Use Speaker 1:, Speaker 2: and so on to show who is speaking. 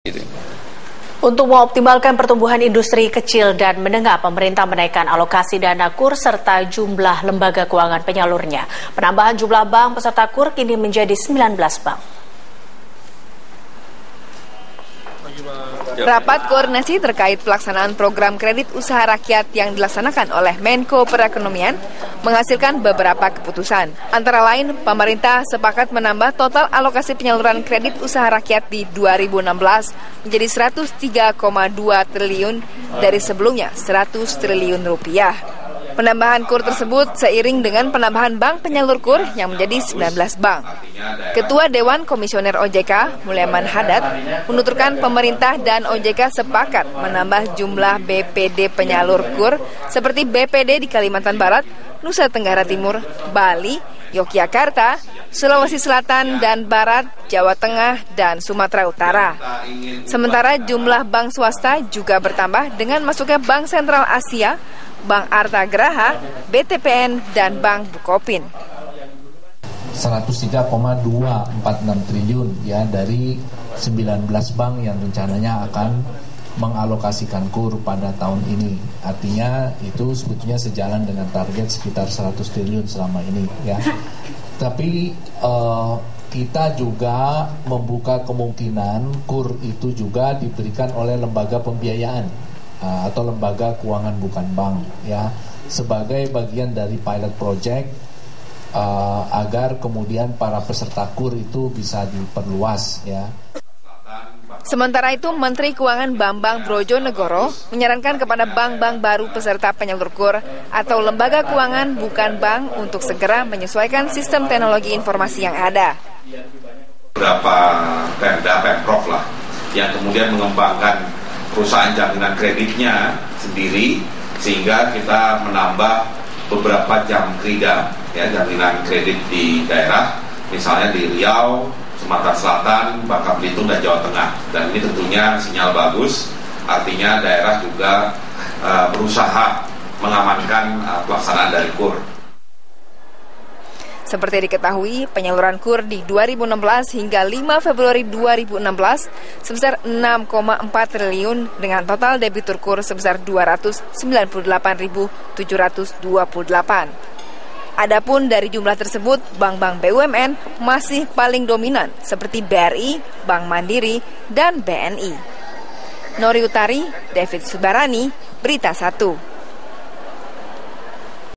Speaker 1: Gitu.
Speaker 2: Untuk mengoptimalkan pertumbuhan industri kecil dan menengah, pemerintah menaikkan alokasi dana KUR serta jumlah lembaga keuangan penyalurnya. Penambahan jumlah bank peserta KUR kini menjadi 19 bank.
Speaker 3: Rapat koordinasi terkait pelaksanaan program kredit usaha rakyat yang dilaksanakan oleh Menko Perekonomian menghasilkan beberapa keputusan. Antara lain, pemerintah sepakat menambah total alokasi penyaluran kredit usaha rakyat di 2016 menjadi 103,2 triliun dari sebelumnya 100 triliun rupiah. Penambahan kur tersebut seiring dengan penambahan bank penyalur kur yang menjadi 19 bank. Ketua Dewan Komisioner OJK, Mulyaman Hadat, menuturkan pemerintah dan OJK sepakat menambah jumlah BPD penyalur kur seperti BPD di Kalimantan Barat, Nusa Tenggara Timur, Bali, Yogyakarta, Sulawesi Selatan dan Barat, Jawa Tengah, dan Sumatera Utara. Sementara jumlah bank swasta juga bertambah dengan masuknya Bank Sentral Asia, Bank Arta Graha, BTPN, dan Bank Bukopin.
Speaker 4: 103,246 triliun ya dari 19 bank yang rencananya akan mengalokasikan kur pada tahun ini. Artinya itu sebetulnya sejalan dengan target sekitar 100 triliun selama ini ya. Tapi uh, kita juga membuka kemungkinan kur itu juga diberikan oleh lembaga pembiayaan uh, atau lembaga keuangan bukan bank ya sebagai bagian dari pilot project uh, agar kemudian para peserta kur itu bisa diperluas ya.
Speaker 3: Sementara itu, Menteri Keuangan Bambang Brojonegoro menyarankan kepada bank-bank baru peserta penyalur KUR atau lembaga keuangan bukan bank untuk segera menyesuaikan sistem teknologi informasi yang ada.
Speaker 5: Beberapa Pemda, Pemprov lah, yang kemudian mengembangkan perusahaan jaminan kreditnya sendiri, sehingga kita menambah beberapa jam kerja ya jaminan kredit di daerah, misalnya di Riau, Sumatera Selatan, Bangka Belitung dan Jawa Tengah. Dan ini tentunya sinyal bagus, artinya daerah juga uh, berusaha mengamankan uh, pelaksanaan dari KUR.
Speaker 3: Seperti diketahui, penyaluran KUR di 2016 hingga 5 Februari 2016 sebesar 6,4 triliun dengan total debitur KUR sebesar 298.728. Adapun dari jumlah tersebut, bank-bank BUMN masih paling dominan seperti BRI, Bank Mandiri, dan BNI. Nori Utari, David Subarani, Berita 1.